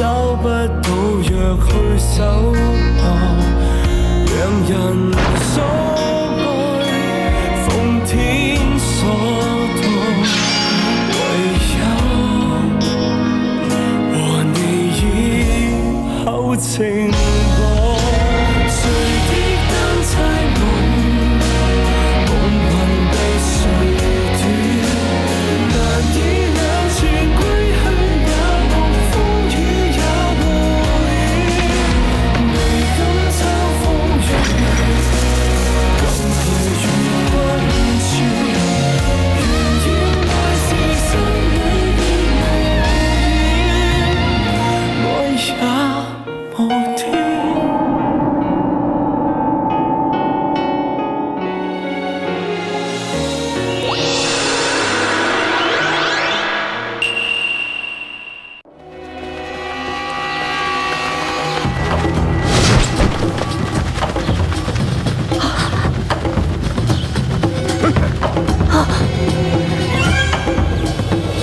找不到若去守候，让人所爱奉天所托，唯有和你以后情。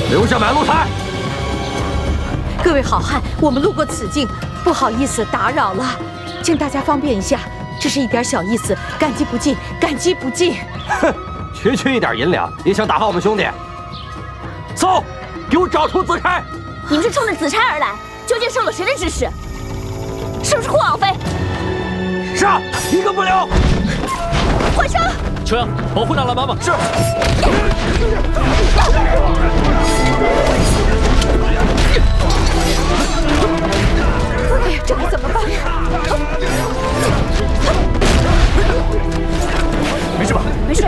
留下买路财。各位好汉，我们路过此境，不好意思打扰了，请大家方便一下，这是一点小意思，感激不尽，感激不尽。哼，区区一点银两，也想打发我们兄弟？走，给我找出子钗！你们是冲着子钗而来，究竟受了谁的指使？是不是霍王妃？杀，一个不留！换杀！秋阳，保护纳兰妈妈。是。哎呀，这可怎么办呀？没事吧？没事。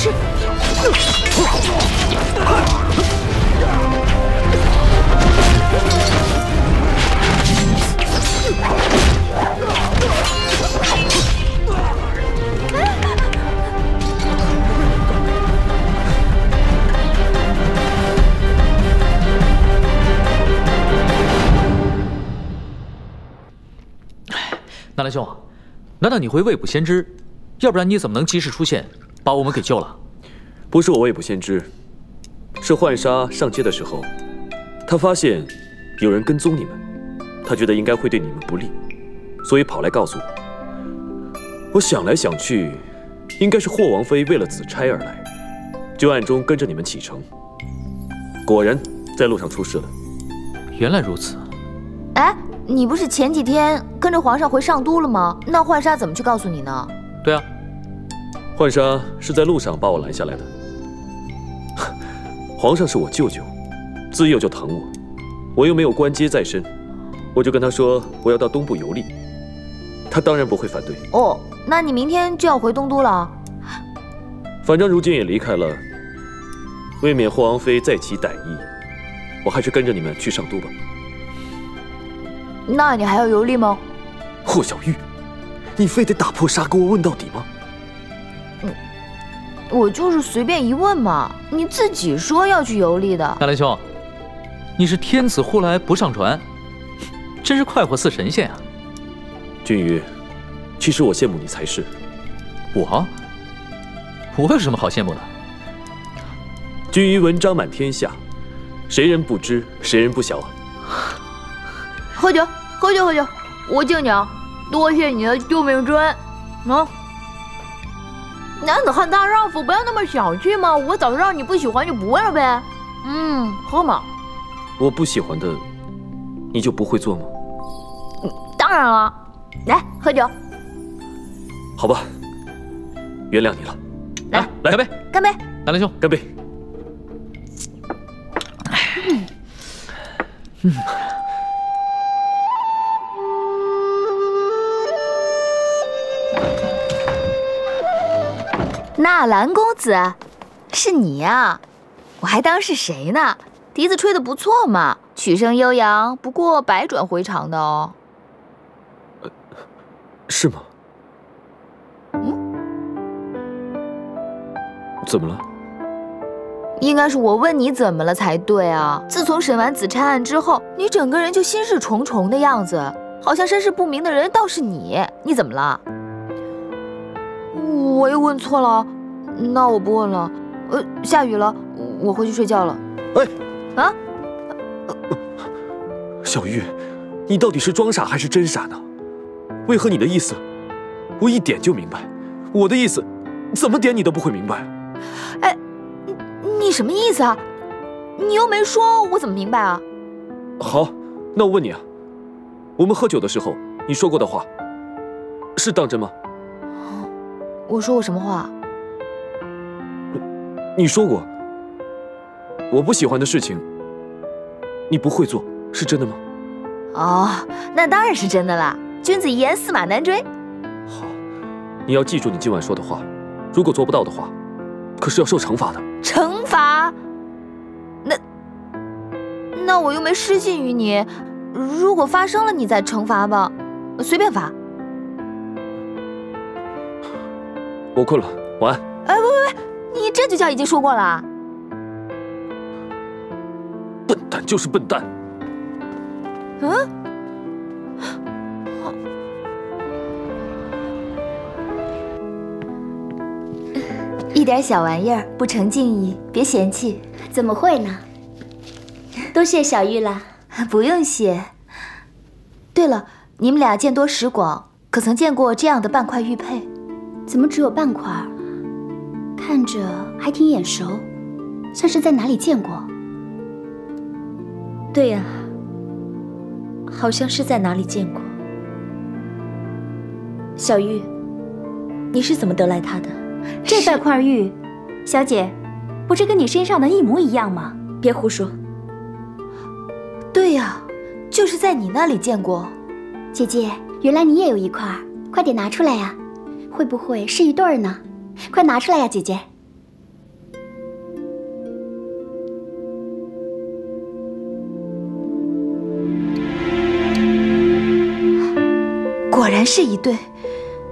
是？纳兰兄，难道你会未卜先知？要不然你怎么能及时出现，把我们给救了？不是我未卜先知，是浣纱上街的时候，他发现有人跟踪你们，他觉得应该会对你们不利，所以跑来告诉我。我想来想去，应该是霍王妃为了子差而来，就暗中跟着你们启程。果然在路上出事了。原来如此。哎，你不是前几天跟着皇上回上都了吗？那浣纱怎么去告诉你呢？对啊，浣纱是在路上把我拦下来的。皇上是我舅舅，自幼就疼我，我又没有官阶在身，我就跟他说我要到东部游历，他当然不会反对。哦，那你明天就要回东都了？反正如今也离开了，未免霍王妃再起歹意，我还是跟着你们去上都吧。那你还要游历吗？霍小玉，你非得打破砂锅问到底吗？我就是随便一问嘛，你自己说要去游历的。纳兰兄，你是天子呼来不上船，真是快活似神仙啊！君宇，其实我羡慕你才是。我？我有什么好羡慕的？君于文章满天下，谁人不知，谁人不晓啊？喝酒，喝酒，喝酒！我敬你啊，多谢你的救命之恩。啊，男子汉大丈夫，不要那么小气嘛！我早知道你不喜欢就不问了呗。嗯，喝嘛。我不喜欢的，你就不会做吗？当然了，来喝酒。好吧，原谅你了。来，来干杯！干杯！纳兰兄，干杯！嗯。纳兰公子，是你呀，我还当是谁呢？笛子吹得不错嘛，曲声悠扬，不过百转回肠的哦。是吗？嗯？怎么了？应该是我问你怎么了才对啊！自从审完子差案之后，你整个人就心事重重的样子，好像身世不明的人倒是你。你怎么了？我又问错了？那我不问了。呃，下雨了，我回去睡觉了。哎，啊？小玉，你到底是装傻还是真傻呢？为何你的意思，我一点就明白，我的意思，怎么点你都不会明白？哎。你你什么意思啊？你又没说，我怎么明白啊？好，那我问你啊，我们喝酒的时候你说过的话，是当真吗？我说过什么话？你说过，我不喜欢的事情，你不会做，是真的吗？哦，那当然是真的啦。君子一言，驷马难追。好，你要记住你今晚说的话，如果做不到的话，可是要受惩罚的。惩罚？那那我又没失信于你，如果发生了，你再惩罚吧，随便罚。我困了，晚安。哎，喂喂喂，你这就叫已经说过了？笨蛋就是笨蛋。嗯。一点小玩意儿不成敬意，别嫌弃。怎么会呢？多谢小玉了。不用谢。对了，你们俩见多识广，可曾见过这样的半块玉佩？怎么只有半块？看着还挺眼熟，像是在哪里见过。对呀，好像是在哪里见过。小玉，你是怎么得来它的？这半块玉，小姐，不是跟你身上的一模一样吗？别胡说。对呀，就是在你那里见过。姐姐，原来你也有一块，快点拿出来呀！会不会是一对儿呢？快拿出来呀，姐姐！果然是一对，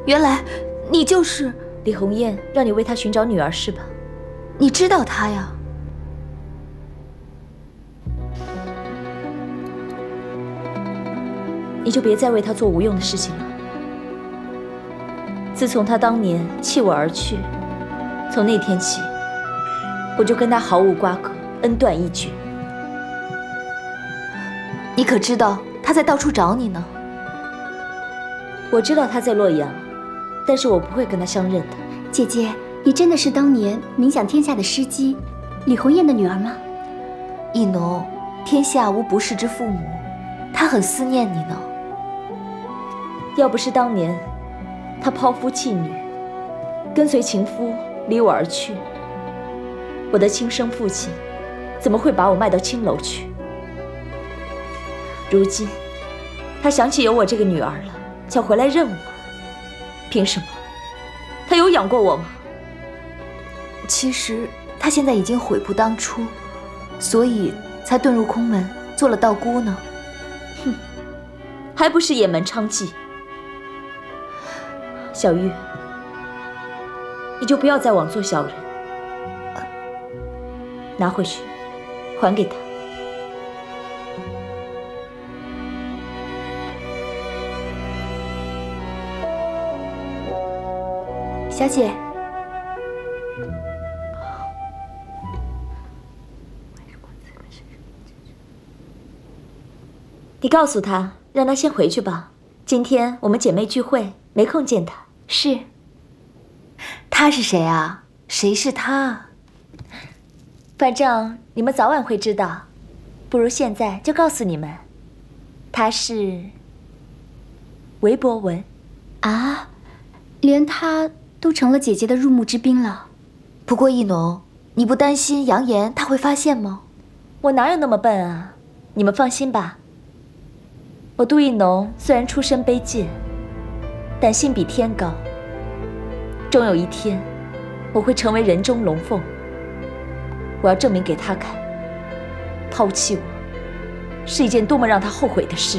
原来你就是。李红艳让你为她寻找女儿是吧？你知道她呀？你就别再为她做无用的事情了。自从他当年弃我而去，从那天起，我就跟他毫无瓜葛，恩断义绝。你可知道他在到处找你呢？我知道他在洛阳。但是我不会跟他相认的，姐姐，你真的是当年名享天下的诗姬李红艳的女儿吗？易农，天下无不是之父母，他很思念你呢。要不是当年他抛夫弃女，跟随情夫离我而去，我的亲生父亲怎么会把我卖到青楼去？如今他想起有我这个女儿了，想回来认我。凭什么？他有养过我吗？其实他现在已经悔不当初，所以才遁入空门做了道姑呢。哼，还不是野蛮娼妓。小玉，你就不要再枉做小人。拿回去，还给他。小姐，你告诉他，让他先回去吧。今天我们姐妹聚会，没空见他。是。他是谁啊？谁是他？反正你们早晚会知道，不如现在就告诉你们，他是韦博文。啊，连他。都成了姐姐的入幕之宾了。不过易农，你不担心扬言他会发现吗？我哪有那么笨啊！你们放心吧。我杜易农虽然出身卑贱，但心比天高。终有一天，我会成为人中龙凤，我要证明给他看，抛弃我是一件多么让他后悔的事。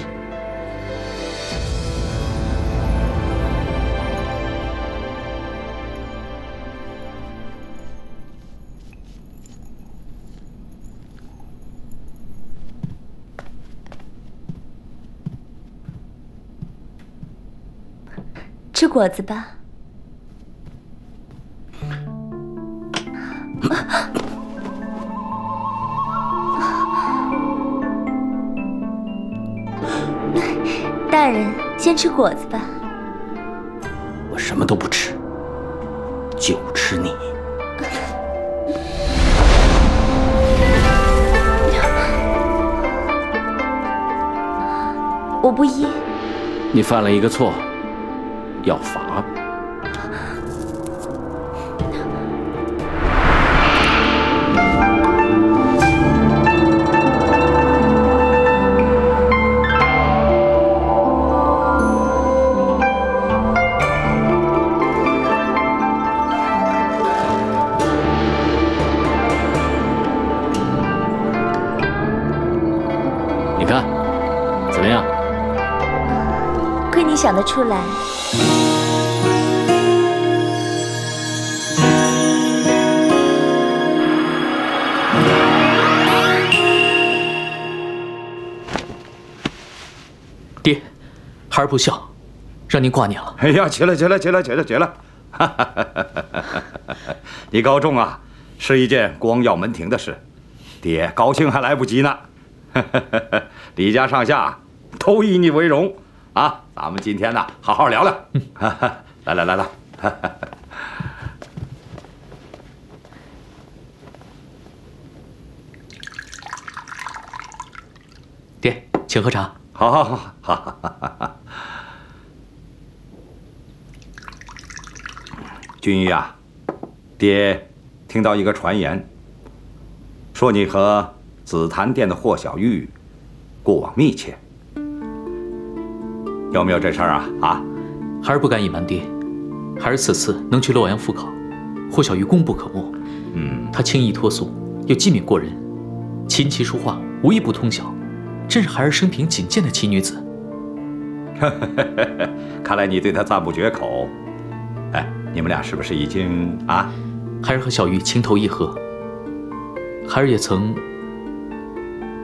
吃果子吧。大人，先吃果子吧。我什么都不吃，就吃你。我不依。你犯了一个错，要罚。你看，怎么样？亏你想得出来。爹，孩儿不孝，让您挂念了。哎呀，起来，起来，起来，起来，起来！你高中啊，是一件光耀门庭的事，爹高兴还来不及呢。李家上下都以你为荣啊！咱们今天呢，好好聊聊。来来来来，爹，请喝茶。好好好好好。君玉啊，爹听到一个传言，说你和紫檀店的霍小玉过往密切，有没有这事儿啊？啊？孩儿不敢隐瞒爹，孩儿此次能去洛阳复考，霍小玉功不可没。嗯，她轻易脱俗，又机敏过人，琴棋书画无一不通晓，真是孩儿生平仅见的奇女子。看来你对她赞不绝口。哎，你们俩是不是已经啊？孩儿和小玉情投意合，孩儿也曾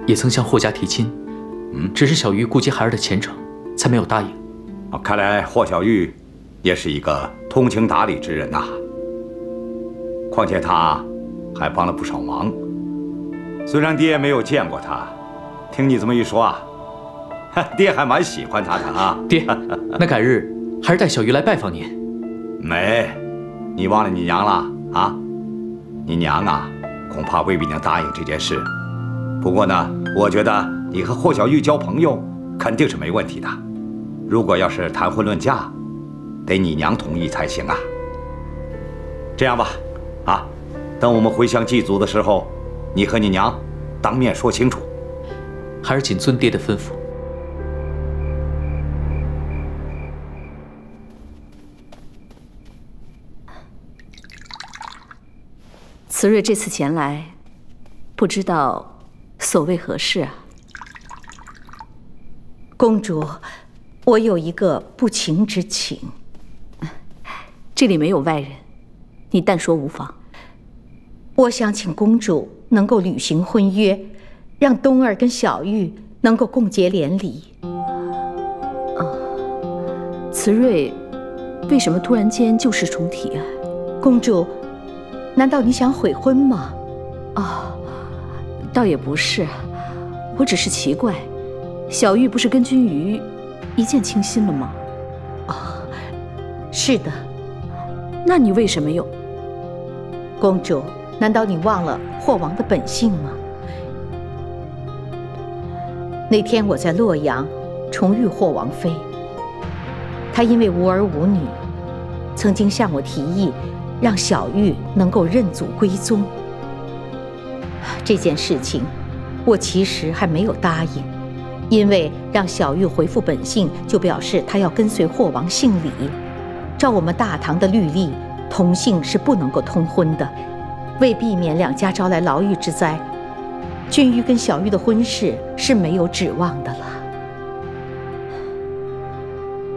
也曾向霍家提亲，嗯，只是小玉顾及孩儿的前程，才没有答应。啊，看来霍小玉也是一个通情达理之人呐。况且他还帮了不少忙。虽然爹没有见过他，听你这么一说啊，爹还蛮喜欢他的啊。爹，那改日还是带小玉来拜访您。没，你忘了你娘了啊？你娘啊，恐怕未必能答应这件事。不过呢，我觉得你和霍小玉交朋友肯定是没问题的。如果要是谈婚论嫁，得你娘同意才行啊。这样吧，啊，等我们回乡祭祖的时候，你和你娘当面说清楚。孩儿谨遵爹的吩咐。慈瑞这次前来，不知道所为何事啊？公主，我有一个不情之请。这里没有外人，你但说无妨。我想请公主能够履行婚约，让冬儿跟小玉能够共结连理。哦，慈瑞，为什么突然间旧事重提啊？公主，难道你想悔婚吗？哦，倒也不是，我只是奇怪，小玉不是跟君瑜一见倾心了吗？哦，是的。那你为什么又？公主，难道你忘了霍王的本性吗？那天我在洛阳重遇霍王妃，她因为无儿无女，曾经向我提议，让小玉能够认祖归宗。这件事情，我其实还没有答应，因为让小玉恢复本性，就表示她要跟随霍王姓李。照我们大唐的律例，同姓是不能够通婚的。为避免两家招来牢狱之灾，君玉跟小玉的婚事是没有指望的了。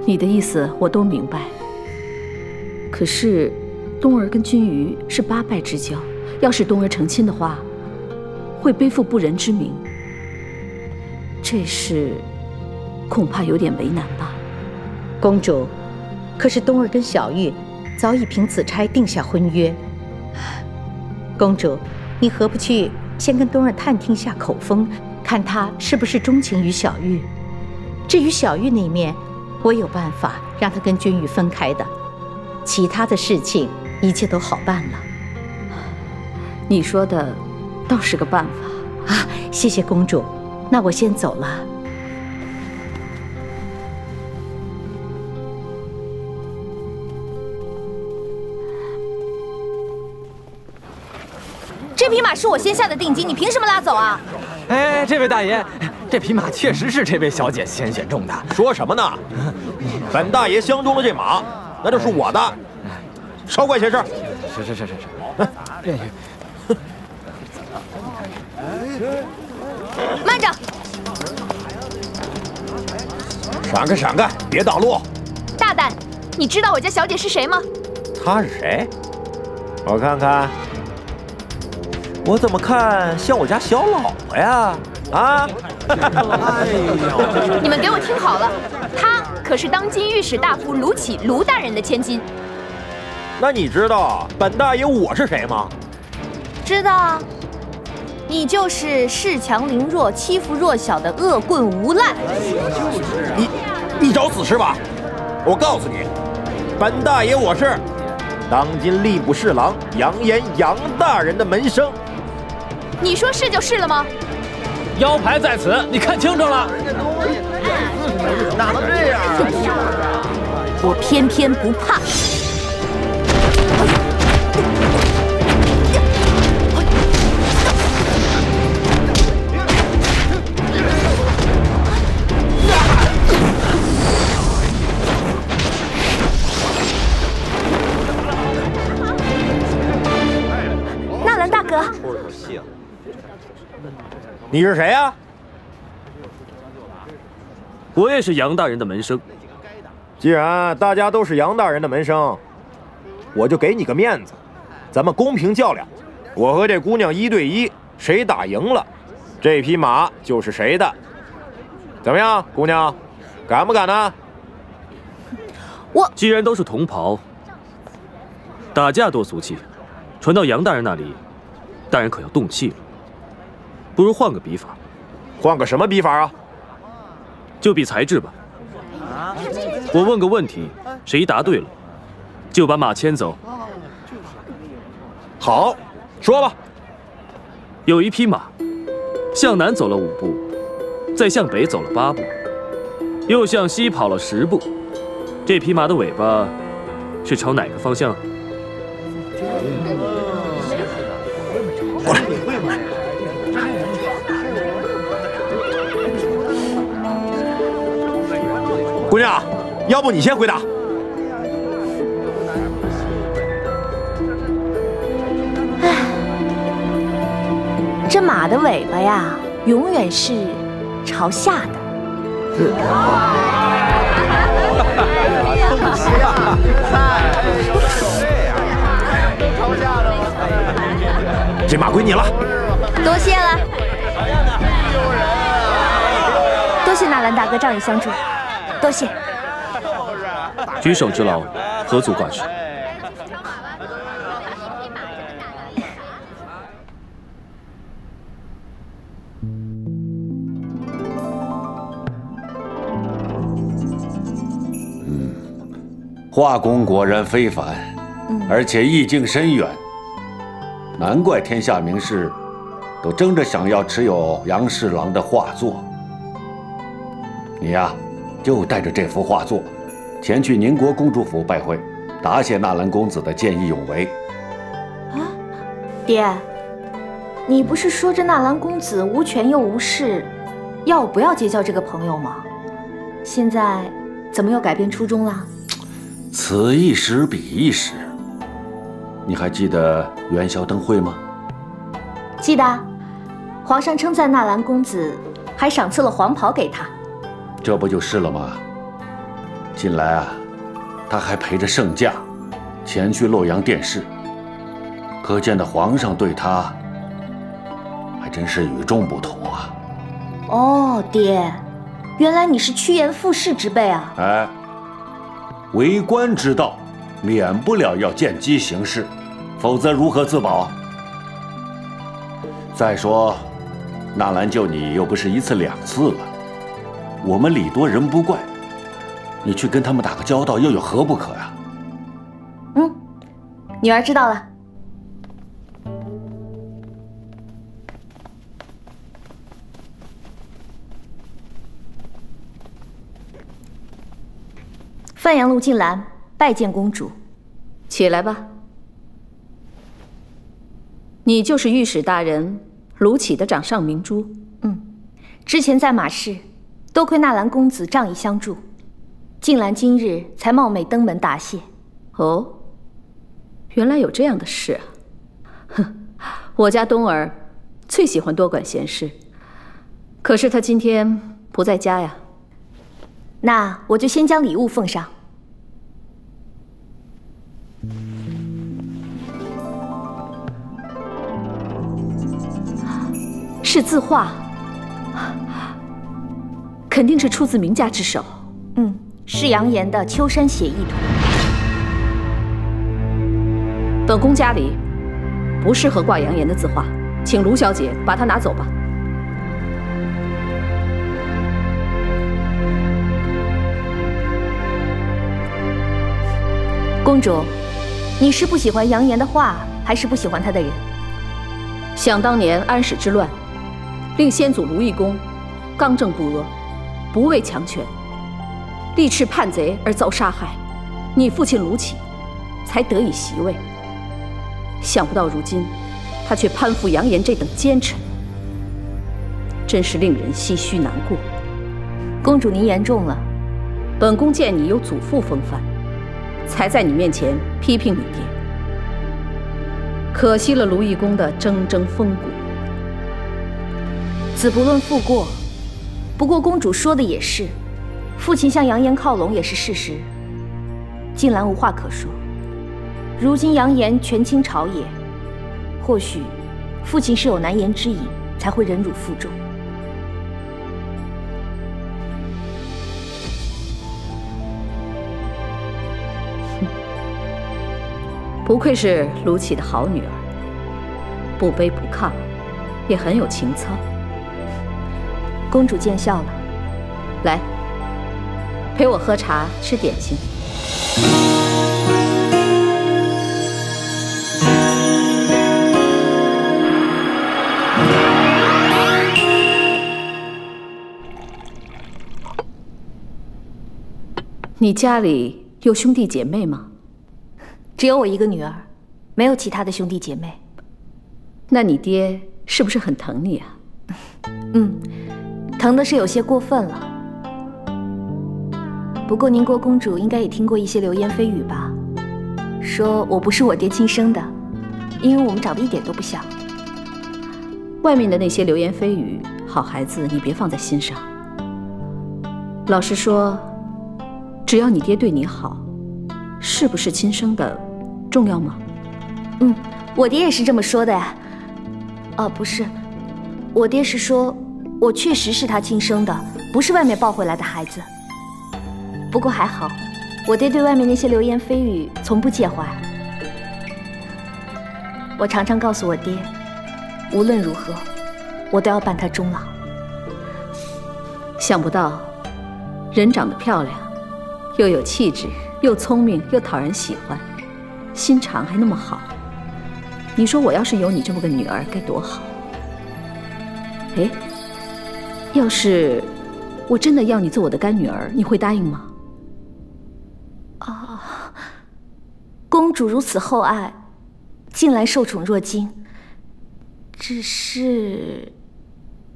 你的意思我都明白。可是，冬儿跟君瑜是八拜之交，要是冬儿成亲的话，会背负不仁之名。这事恐怕有点为难吧，公主。可是冬儿跟小玉早已凭此差定下婚约。公主，你何不去先跟冬儿探听下口风，看他是不是钟情于小玉？至于小玉那面，我有办法让他跟君玉分开的。其他的事情，一切都好办了。你说的倒是个办法啊！谢谢公主，那我先走了。这匹马是我先下的定金，你凭什么拉走啊？哎，这位大爷，这匹马确实是这位小姐先选中的。说什么呢？本大爷相中了这马，那就是我的。少管闲事。是是是是是。慢着！闪开闪开，别挡路！大胆！你知道我家小姐是谁吗？她是谁？我看看。我怎么看像我家小老婆呀？啊！哎呦！你们给我听好了，她可是当今御史大夫卢杞卢大人的千金。那你知道本大爷我是谁吗？知道啊，你就是恃强凌弱、欺负弱小的恶棍无赖。你你找死是吧？我告诉你，本大爷我是当今吏部侍郎杨延杨大人的门生。你说是就是了吗？腰牌在此，你看清楚了。哪能这样？我偏偏不怕。你是谁呀？我也是杨大人的门生。既然大家都是杨大人的门生，我就给你个面子，咱们公平较量。我和这姑娘一对一，谁打赢了，这匹马就是谁的。怎么样，姑娘，敢不敢呢？我既然都是同袍，打架多俗气，传到杨大人那里，大人可要动气了。不如换个笔法，换个什么笔法啊？就比才智吧。我问个问题，谁答对了，就把马牵走。好，说吧。有一匹马，向南走了五步，再向北走了八步，又向西跑了十步。这匹马的尾巴是朝哪个方向？姑娘，要不你先回答。唉，这马的尾巴呀，永远是朝下的。这马归你了，多谢了。多谢纳兰大哥仗义相助。多谢。举手之劳，何足挂齿。嗯，画工果然非凡，而且意境深远。难怪天下名士都争着想要持有杨侍郎的画作。你呀。就带着这幅画作，前去宁国公主府拜会，答谢纳兰公子的见义勇为。啊，爹，你不是说这纳兰公子无权又无势，要我不要结交这个朋友吗？现在怎么又改变初衷了？此一时彼一时。你还记得元宵灯会吗？记得，皇上称赞纳兰公子，还赏赐了黄袍给他。这不就是了吗？近来啊，他还陪着圣驾前去洛阳殿试，可见的皇上对他还真是与众不同啊。哦，爹，原来你是趋炎附势之辈啊！哎，为官之道，免不了要见机行事，否则如何自保？再说，纳兰救你又不是一次两次了，我们礼多人不怪，你去跟他们打个交道又有何不可呀？嗯，女儿知道了。范阳路静兰拜见公主。起来吧。你就是御史大人卢杞的掌上明珠。嗯，之前在马市，多亏纳兰公子仗义相助，静兰今日才冒昧登门答谢。哦，原来有这样的事啊！哼，我家冬儿最喜欢多管闲事，可是她今天不在家呀。那我就先将礼物奉上。是字画，肯定是出自名家之手。嗯，是杨言的《秋山写意图》。本宫家里不适合挂杨言的字画，请卢小姐把它拿走吧。公主，你是不喜欢杨言的画，还是不喜欢他的人？想当年安史之乱。令先祖卢懿公刚正不阿，不畏强权，力斥叛贼而遭杀害，你父亲卢杞才得以袭位。想不到如今，他却攀附杨炎这等奸臣，真是令人唏嘘难过。公主，您言重了。本宫见你有祖父风范，才在你面前批评你爹。可惜了卢义公的铮铮风骨。子不论父过，不过公主说的也是，父亲向杨言靠拢也是事实。静兰无话可说。如今杨言权倾朝野，或许父亲是有难言之隐，才会忍辱负重。不愧是卢杞的好女儿，不卑不亢，也很有情操。公主见笑了，来，陪我喝茶吃点心。你家里有兄弟姐妹吗？只有我一个女儿，没有其他的兄弟姐妹。那你爹是不是很疼你啊？嗯。疼的是有些过分了。不过宁国公主应该也听过一些流言蜚语吧？说我不是我爹亲生的，因为我们长得一点都不像。外面的那些流言蜚语，好孩子你别放在心上。老实说，只要你爹对你好，是不是亲生的，重要吗？嗯，我爹也是这么说的呀。啊，不是，我爹是说。我确实是他亲生的，不是外面抱回来的孩子。不过还好，我爹对外面那些流言蜚语从不介怀。我常常告诉我爹，无论如何，我都要伴他终老。想不到，人长得漂亮，又有气质，又聪明，又讨人喜欢，心肠还那么好。你说我要是有你这么个女儿，该多好！哎。要是我真的要你做我的干女儿，你会答应吗？啊，公主如此厚爱，近来受宠若惊。只是，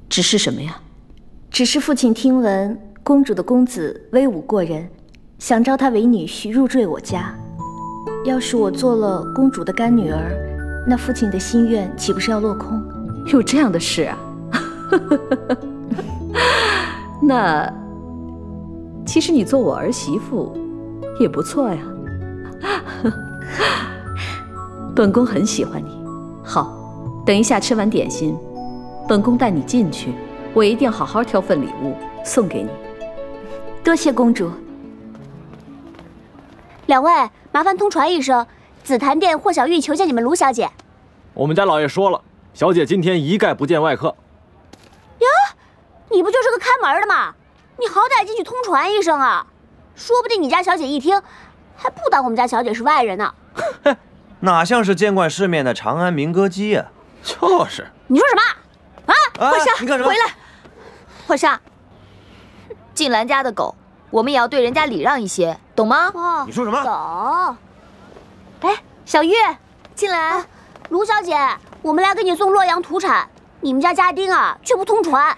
只是什么呀？只是父亲听闻公主的公子威武过人，想招他为女婿入赘我家。要是我做了公主的干女儿，那父亲的心愿岂不是要落空？有这样的事啊？那其实你做我儿媳妇也不错呀。本宫很喜欢你。好，等一下吃完点心，本宫带你进去，我一定好好挑份礼物送给你。多谢公主。两位，麻烦通传一声，紫檀殿霍小玉求见你们卢小姐。我们家老爷说了，小姐今天一概不见外客。呀，你不就是个看门的吗？你好歹进去通传一声啊！说不定你家小姐一听，还不当我们家小姐是外人呢。哼，哪像是见惯世面的长安民歌姬呀？就是。你说什么？啊，霍你干什么？回来，霍少。静兰家的狗，我们也要对人家礼让一些，懂吗？你说什么？懂。哎，小玉，进来。卢小姐，我们来给你送洛阳土产，你们家家丁啊却不通传。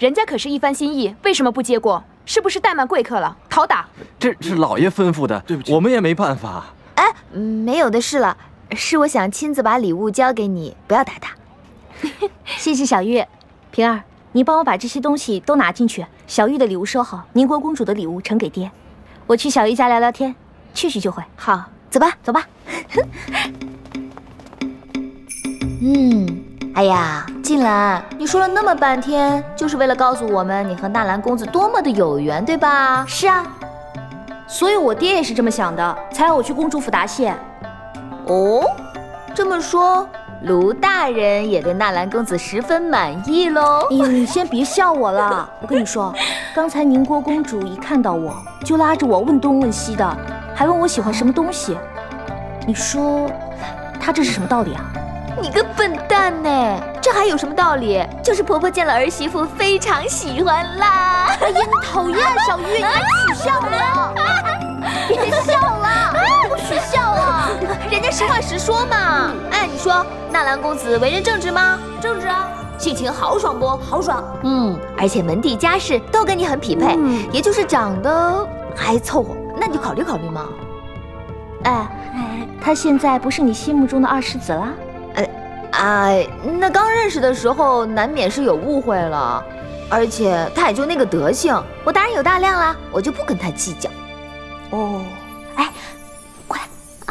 人家可是一番心意，为什么不接过？是不是怠慢贵客了？讨打！这是老爷吩咐的，对不起，我们也没办法。哎，没有的事了，是我想亲自把礼物交给你，不要打他。谢谢小玉，平儿。你帮我把这些东西都拿进去，小玉的礼物收好，宁国公主的礼物呈给爹。我去小玉家聊聊天，去去就回。好，走吧，走吧。嗯，哎呀，静兰，你说了那么半天，就是为了告诉我们你和纳兰公子多么的有缘，对吧？是啊，所以我爹也是这么想的，才要我去公主府答谢。哦，这么说。卢大人也对纳兰公子十分满意喽。你你先别笑我了，我跟你说，刚才宁国公主一看到我就拉着我问东问西的，还问我喜欢什么东西。你说，她这是什么道理啊？你个笨蛋呢，这还有什么道理？就是婆婆见了儿媳妇非常喜欢啦。哎呀，你讨厌小玉，你还取笑我？别笑了，不许笑了，人家实话实说嘛。哎，你说。纳兰公子为人正直吗？正直啊，性情豪爽不？豪爽。嗯，而且门第家世都跟你很匹配，也就是长得还凑合，那你就考虑考虑嘛。哎，他现在不是你心目中的二世子了？哎，哎，那刚认识的时候难免是有误会了，而且他也就那个德行，我大人有大量啦，我就不跟他计较。哦，哎，过来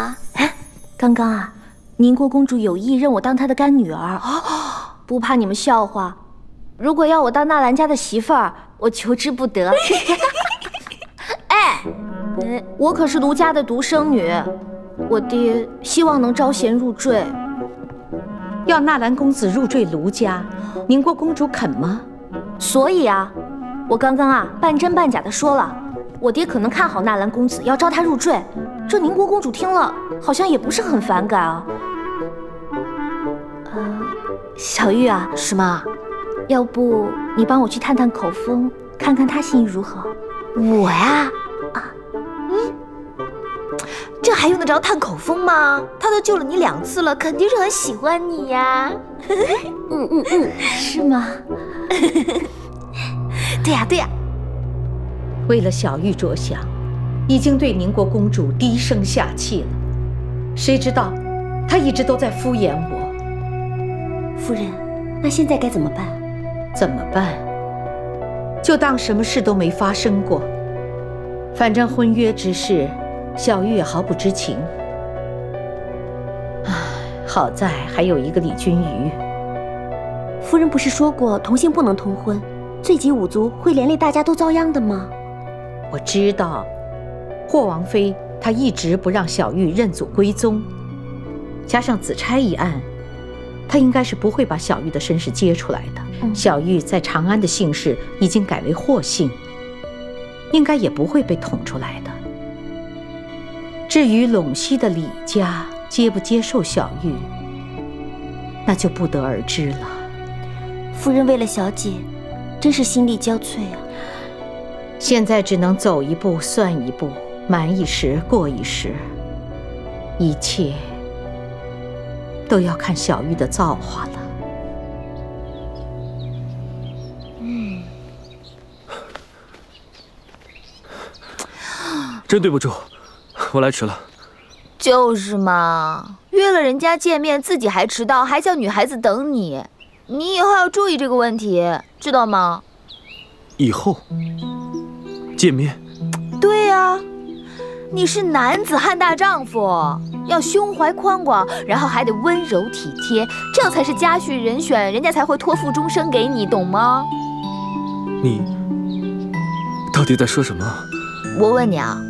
啊！刚刚啊。宁国公主有意认我当她的干女儿，哦不怕你们笑话。如果要我当纳兰家的媳妇儿，我求之不得。哎，我可是卢家的独生女，我爹希望能招贤入赘，要纳兰公子入赘卢家，宁国公主肯吗？所以啊，我刚刚啊半真半假的说了，我爹可能看好纳兰公子，要招他入赘。这宁国公主听了，好像也不是很反感啊。小玉啊，什么？要不你帮我去探探口风，看看他心意如何？我呀，这还用得着探口风吗？他都救了你两次了，肯定是很喜欢你呀。嗯嗯嗯，是吗？对呀对呀。为了小玉着想，已经对宁国公主低声下气了。谁知道，他一直都在敷衍我。夫人，那现在该怎么办？怎么办？就当什么事都没发生过。反正婚约之事，小玉也毫不知情。唉，好在还有一个李君瑜。夫人不是说过同姓不能通婚，罪及五族会连累大家都遭殃的吗？我知道，霍王妃她一直不让小玉认祖归宗，加上子钗一案。她应该是不会把小玉的身世揭出来的。小玉在长安的姓氏已经改为霍姓，应该也不会被捅出来的。至于陇西的李家接不接受小玉，那就不得而知了。夫人为了小姐，真是心力交瘁啊。现在只能走一步算一步，瞒一时过一时，一切。都要看小玉的造化了。嗯，真对不住，我来迟了。就是嘛，约了人家见面，自己还迟到，还叫女孩子等你，你以后要注意这个问题，知道吗？以后见面，对呀，你是男子汉大丈夫，要胸怀宽广，然后还得温柔体贴，这样才是家婿人选，人家才会托付终生给你，懂吗？你到底在说什么？我问你啊，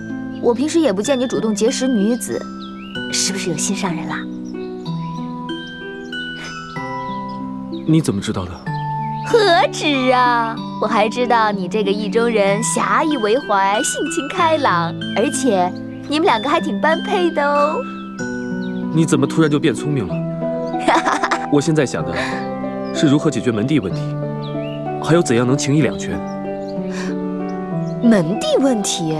我平时也不见你主动结识女子，是不是有心上人了？你怎么知道的？何止啊！我还知道你这个意中人侠义为怀，性情开朗，而且你们两个还挺般配的哦。你怎么突然就变聪明了？我现在想的是如何解决门第问题，还有怎样能情义两全。门第问题？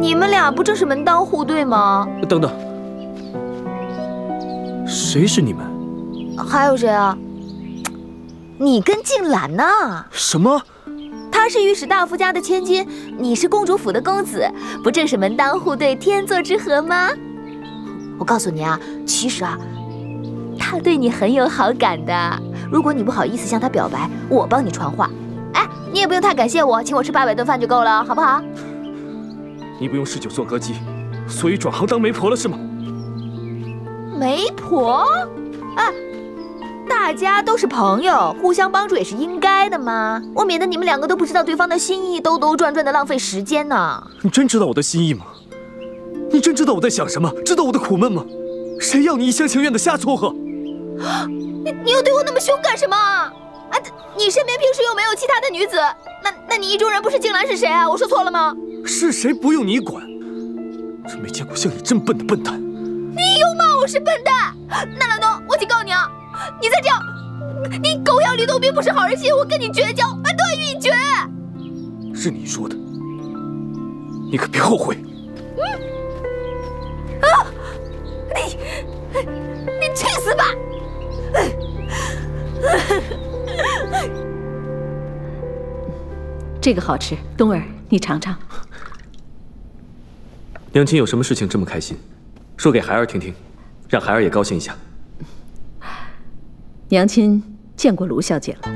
你们俩不正是门当户对吗？等等，谁是你们？还有谁啊？你跟静兰呢？什么？她是御史大夫家的千金，你是公主府的公子，不正是门当户对、天作之合吗？我告诉你啊，其实啊，他对你很有好感的。如果你不好意思向他表白，我帮你传话。哎，你也不用太感谢我，请我吃八百顿饭就够了，好不好？你不用嗜酒做歌姬，所以转行当媒婆了是吗？媒婆？啊！大家都是朋友，互相帮助也是应该的嘛。我免得你们两个都不知道对方的心意，兜兜转转的浪费时间呢。你真知道我的心意吗？你真知道我在想什么？知道我的苦闷吗？谁要你一厢情愿的瞎撮合？你你又对我那么凶干什么？啊，你身边平时又没有其他的女子，那那你意中人不是静兰是谁啊？我说错了吗？是谁不用你管。这没见过像你这么笨的笨蛋。你又骂我是笨蛋？纳兰东，我警告你啊！你再这样，你狗咬吕洞宾不识好人心，我跟你绝交啊，断欲绝。是你说的，你可别后悔。啊！你你去死吧！这个好吃，冬儿，你尝尝。娘亲有什么事情这么开心？说给孩儿听听，让孩儿也高兴一下。娘亲见过卢小姐了。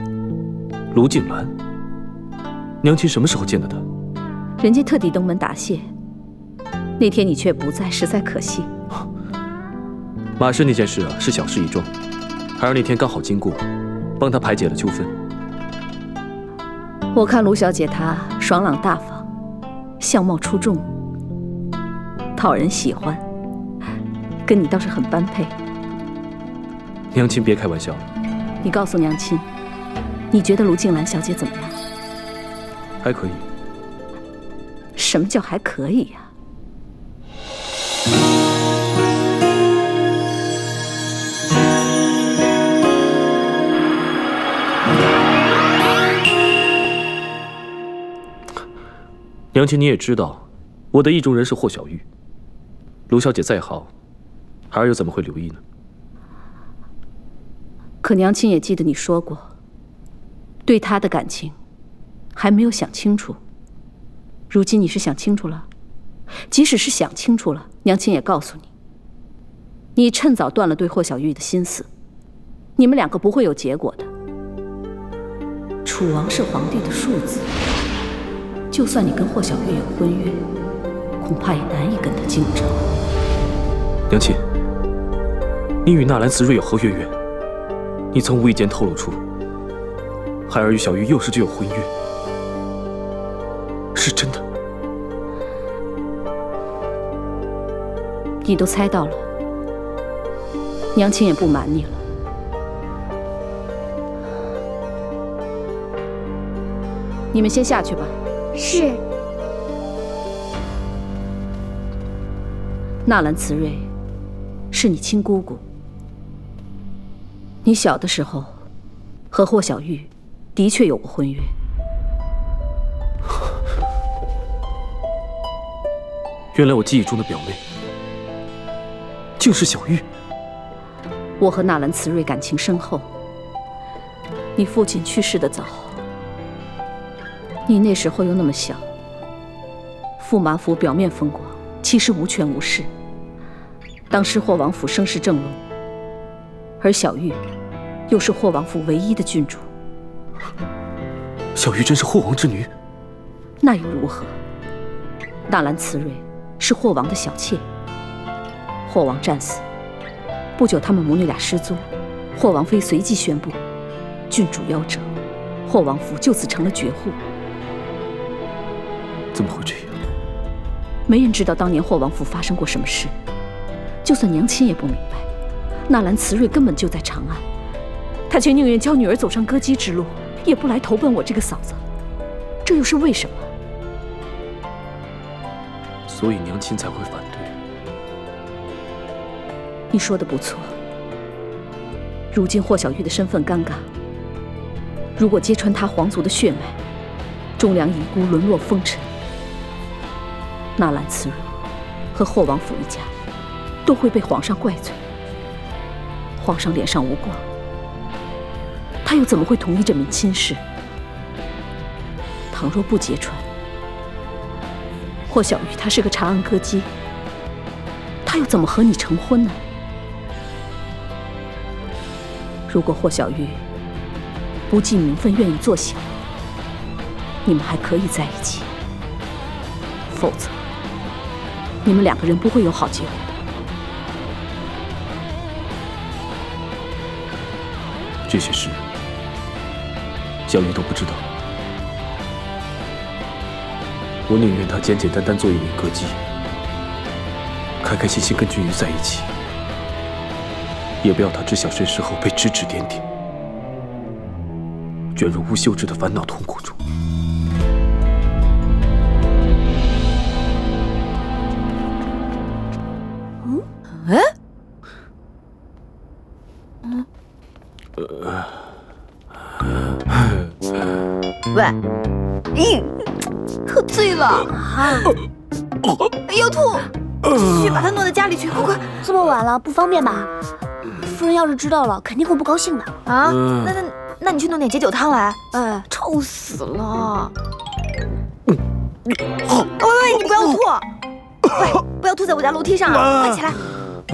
卢静兰，娘亲什么时候见的她？人家特地登门答谢，那天你却不在，实在可惜。马氏那件事啊，是小事一桩。孩儿那天刚好经过，帮他排解了纠纷。我看卢小姐她爽朗大方，相貌出众，讨人喜欢，跟你倒是很般配。娘亲别开玩笑了。你告诉娘亲，你觉得卢静兰小姐怎么样？还可以。什么叫还可以呀？娘亲你也知道，我的意中人是霍小玉。卢小姐再好，孩儿又怎么会留意呢？可娘亲也记得你说过，对他的感情还没有想清楚。如今你是想清楚了，即使是想清楚了，娘亲也告诉你，你趁早断了对霍小玉的心思，你们两个不会有结果的。楚王是皇帝的庶子，就算你跟霍小玉有婚约，恐怕也难以跟他竞争。娘亲，你与纳兰慈瑞有何渊源？你曾无意间透露出，孩儿与小玉幼时就有婚约，是真的。你都猜到了，娘亲也不瞒你了。你们先下去吧。是。纳兰慈瑞，是你亲姑姑。你小的时候，和霍小玉的确有过婚约。原来我记忆中的表妹，竟是小玉。我和纳兰慈瑞感情深厚。你父亲去世的早，你那时候又那么小。驸马府表面风光，其实无权无势。当时霍王府声势正隆，而小玉又是霍王府唯一的郡主。小玉真是霍王之女？那又如何？纳兰慈瑞是霍王的小妾。霍王战死不久，他们母女俩失踪。霍王妃随即宣布，郡主夭折，霍王府就此成了绝户。怎么会这样？没人知道当年霍王府发生过什么事，就算娘亲也不明白。纳兰慈瑞根本就在长安，他却宁愿教女儿走上歌姬之路，也不来投奔我这个嫂子。这又是为什么？所以娘亲才会反对。你说的不错。如今霍小玉的身份尴尬，如果揭穿她皇族的血脉，忠良遗孤沦落风尘，纳兰慈瑞和霍王府一家都会被皇上怪罪。皇上脸上无光，他又怎么会同意这门亲事？倘若不揭穿，霍小玉她是个长安歌姬，她又怎么和你成婚呢？如果霍小玉不计名分，愿意做小，你们还可以在一起；否则，你们两个人不会有好结果的。这些事，小玉都不知道。我宁愿她简简单单做一名歌姬，开开心心跟君瑜在一起。也不要他知晓身世后被指指点点，卷入无休止的烦恼痛苦中。哎？嗯？喂？咦？喝醉了？啊？要吐？去把他弄到家里去，快快！这么晚了，不方便吧？夫人要是知道了，肯定会不高兴的啊！那那那你去弄点解酒汤来。哎，臭死了！喂喂，你不要吐！喂，不要吐在我家楼梯上啊！快起来！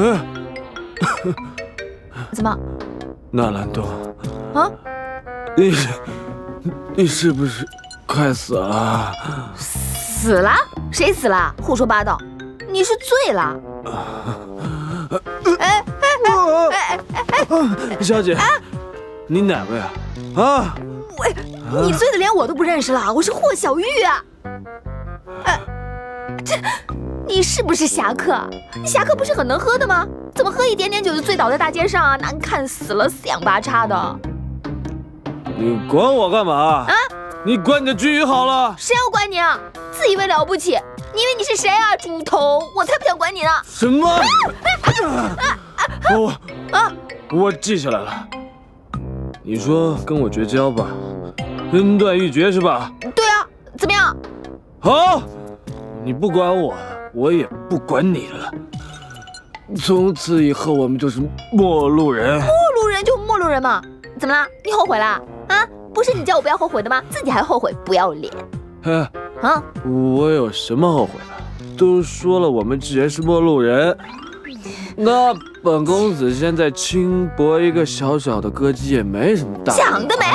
怎么？纳兰东啊？你你是不是快死了？死了？谁死了？胡说八道！你是醉了。哎哎哎哎哎！小姐，你哪位啊？啊！喂，你醉的连我都不认识了，我是霍小玉啊！哎，这你是不是侠客？侠客不是很能喝的吗？怎么喝一点点酒就醉倒在大街上啊？难看死了，四仰八叉的！你管我干嘛？啊！你管你的君宇好了。谁要管你啊？自以为了不起。你以为你是谁啊，猪头！我才不想管你呢！什么？我啊，我记下来了。你说跟我绝交吧，恩断义绝是吧？对啊，怎么样？好，你不管我，我也不管你了。从此以后，我们就是陌路人。陌路人就陌路人嘛。怎么了？你后悔了？啊？不是你叫我不要后悔的吗？自己还后悔，不要脸！哎。啊！我有什么后悔的？都说了，我们既然是陌路人，那本公子现在轻薄一个小小的歌姬也没什么大。讲的没？干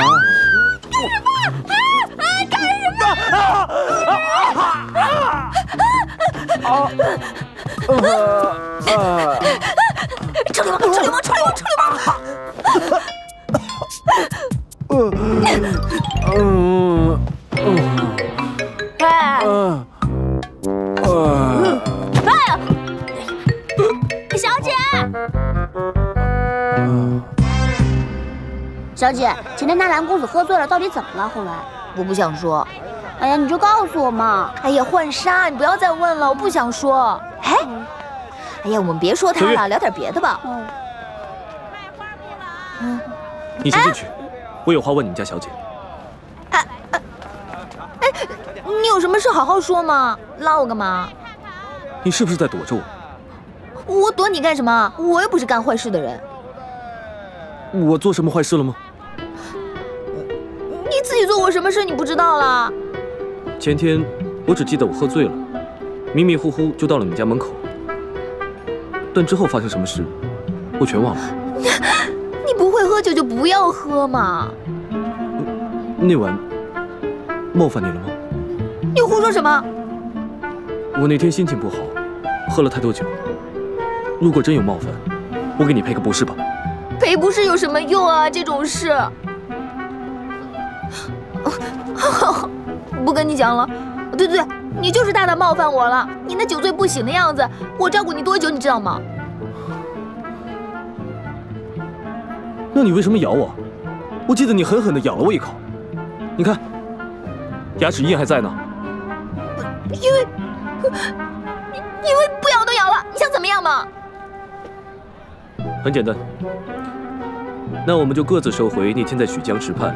啊！啊！臭流氓！臭流氓！臭流氓！臭流氓！嗯嗯嗯。哎，小姐，小姐，前天纳兰公子喝醉了，到底怎么了？后来我不想说。哎呀，你就告诉我嘛。哎呀，浣纱，你不要再问了，我不想说。哎，哎呀，我们别说他了，聊点别的吧。嗯，你先进去，我有话问你们家小姐。哎你有什么事好好说嘛，拉我干嘛？你是不是在躲着我？我躲你干什么？我又不是干坏事的人。我做什么坏事了吗？你自己做过什么事你不知道了？前天我只记得我喝醉了，迷迷糊糊就到了你家门口。但之后发生什么事，我全忘了。你不会喝酒就不要喝嘛。那晚冒犯你了吗？你胡说什么？我那天心情不好，喝了太多酒。如果真有冒犯，我给你赔个不是吧。赔不是有什么用啊？这种事，不跟你讲了。对对对，你就是大大冒犯我了。你那酒醉不醒的样子，我照顾你多久，你知道吗？那你为什么咬我？我记得你狠狠地咬了我一口。你看，牙齿印还在呢。因为，因为不咬都咬了，你想怎么样嘛？很简单，那我们就各自收回那天在曲江池畔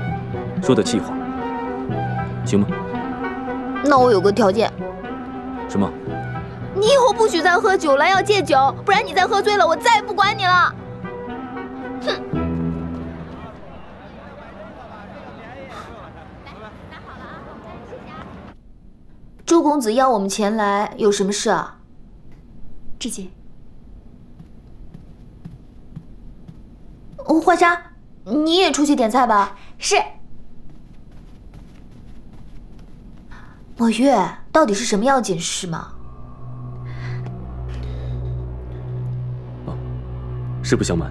说的气话，行吗？那我有个条件。什么？你以后不许再喝酒了，要戒酒，不然你再喝醉了，我再也不管你了。哼！周公子邀我们前来，有什么事啊？志姐。哦，华莎，你也出去点菜吧。是。墨月，到底是什么要紧事吗？实不相瞒，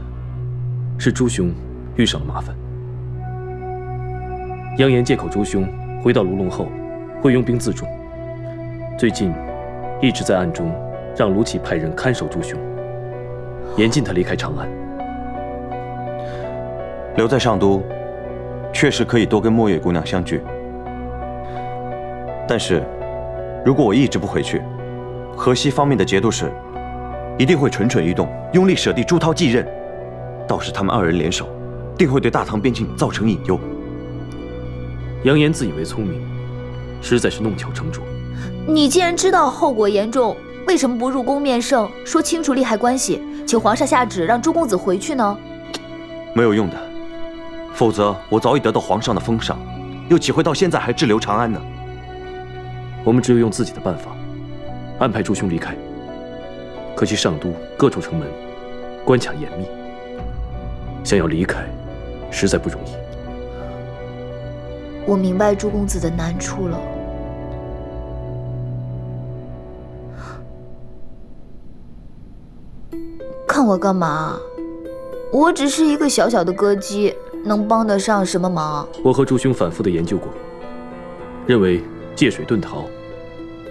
是朱兄遇上了麻烦。扬言借口朱兄回到卢龙后会用兵自重，最近一直在暗中让卢杞派人看守朱兄，严禁他离开长安。留在上都，确实可以多跟墨月姑娘相聚。但是，如果我一直不回去，河西方面的节度使一定会蠢蠢欲动，拥立舍弟朱涛继任。到时他们二人联手，定会对大唐边境造成隐忧。杨言自以为聪明，实在是弄巧成拙。你既然知道后果严重，为什么不入宫面圣，说清楚利害关系，请皇上下旨让朱公子回去呢？没有用的，否则我早已得到皇上的封赏，又岂会到现在还滞留长安呢？我们只有用自己的办法，安排朱兄离开。可惜上都各处城门关卡严密，想要离开，实在不容易。我明白朱公子的难处了。看我干嘛？我只是一个小小的歌姬，能帮得上什么忙？我和朱兄反复的研究过，认为借水遁逃。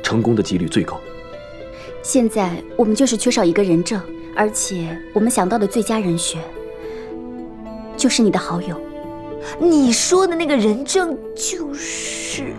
成功的几率最高。现在我们就是缺少一个人证，而且我们想到的最佳人选就是你的好友。你说的那个人证就是